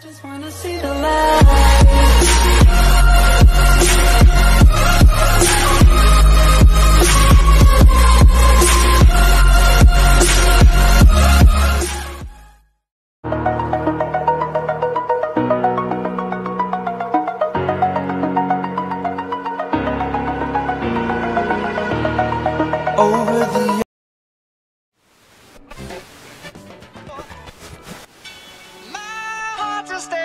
just wanna see the light.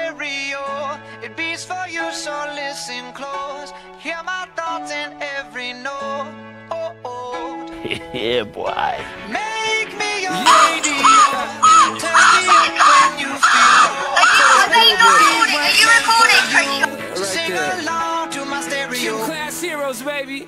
Stereo. It beats for you, so listen close. Hear my thoughts in every note. Oh, oh. yeah, boy. Make me your radio. Turn me when you feel low. Are you recording? Sing along to my stereo. Class heroes, baby.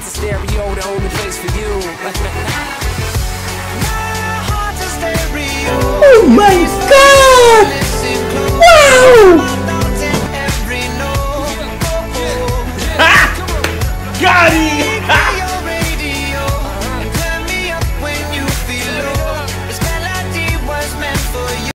heart's a stereo, the only place for you. oh my god! Wow! Ah! Got it!